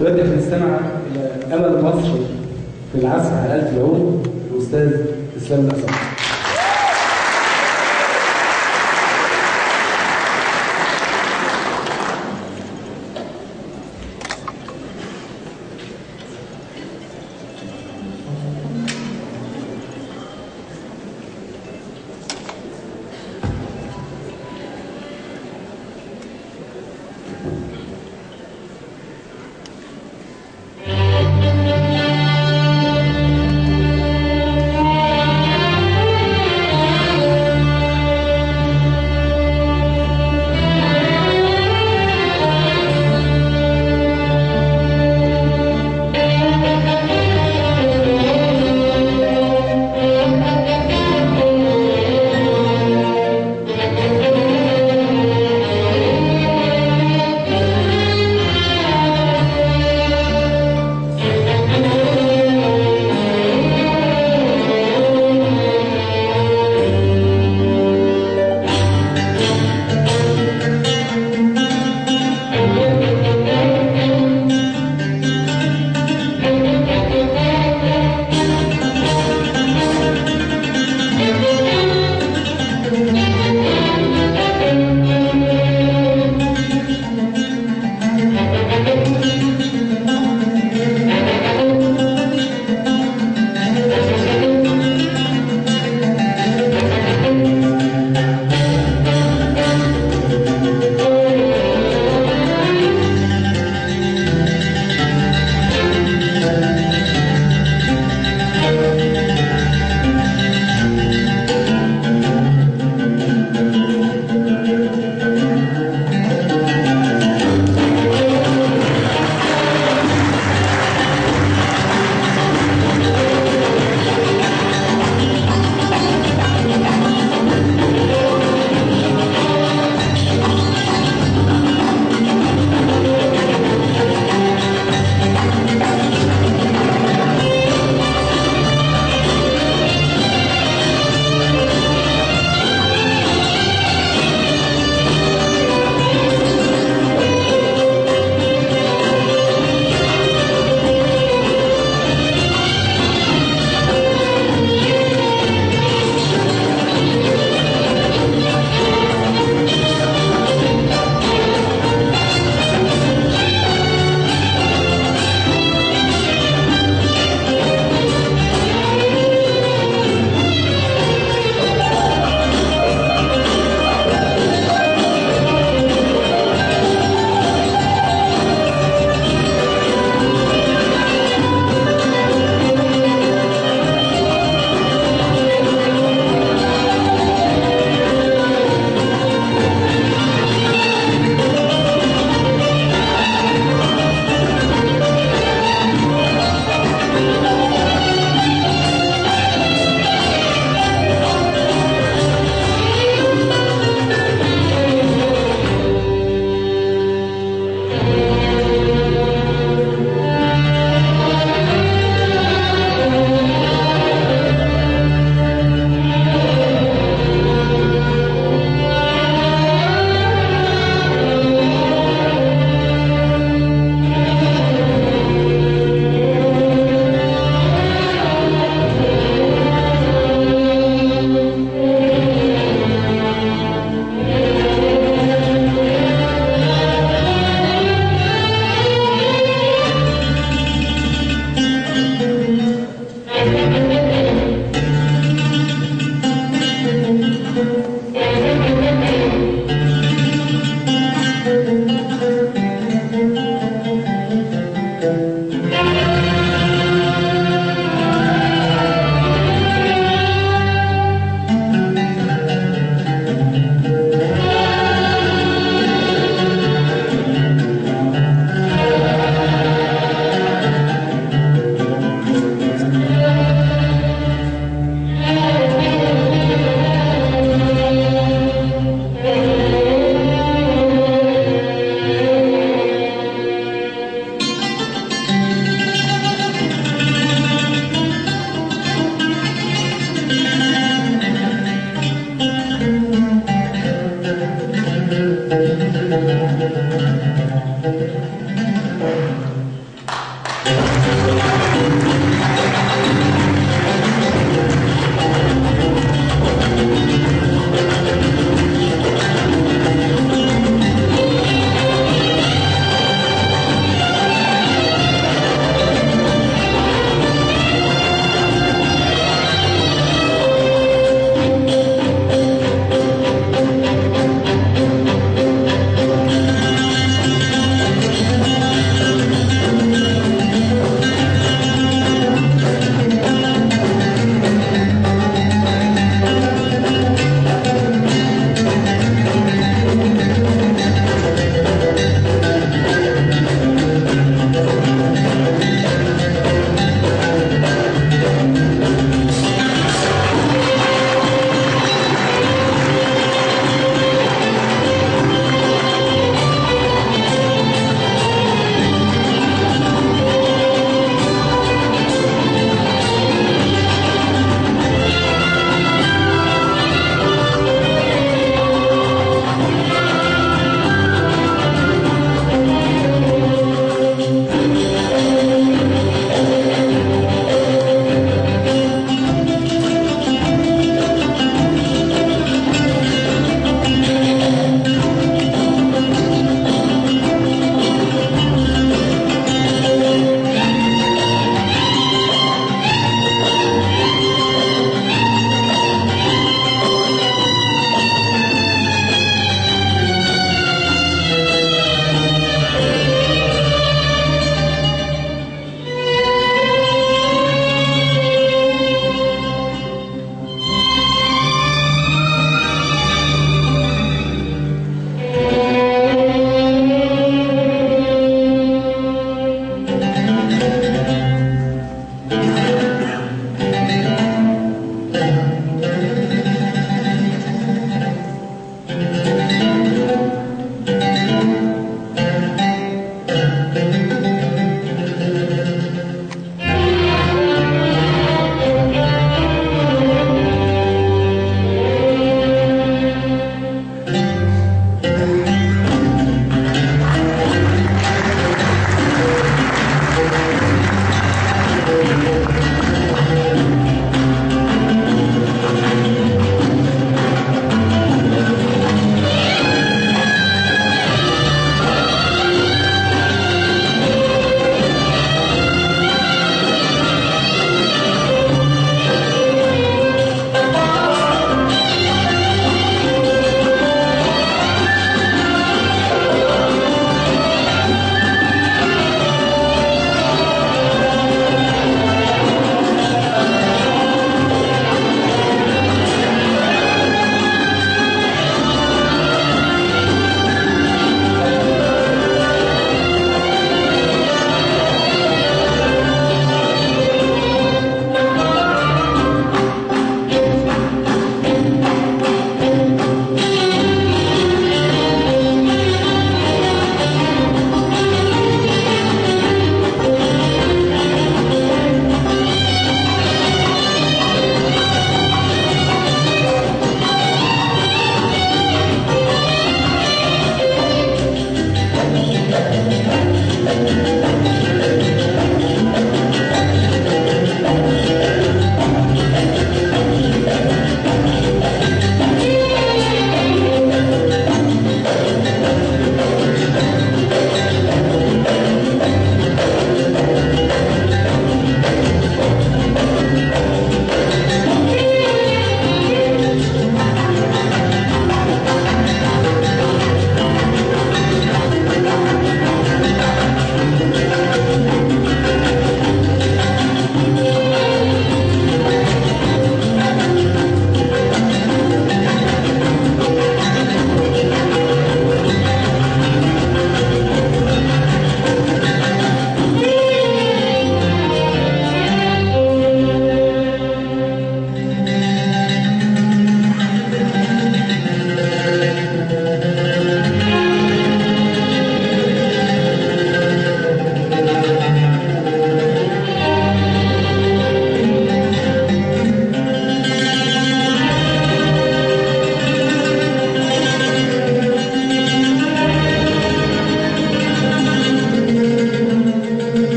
دلوقتي هنستمع إلى أمل مصر في العزف على آلة العود الأستاذ إسلام الأسد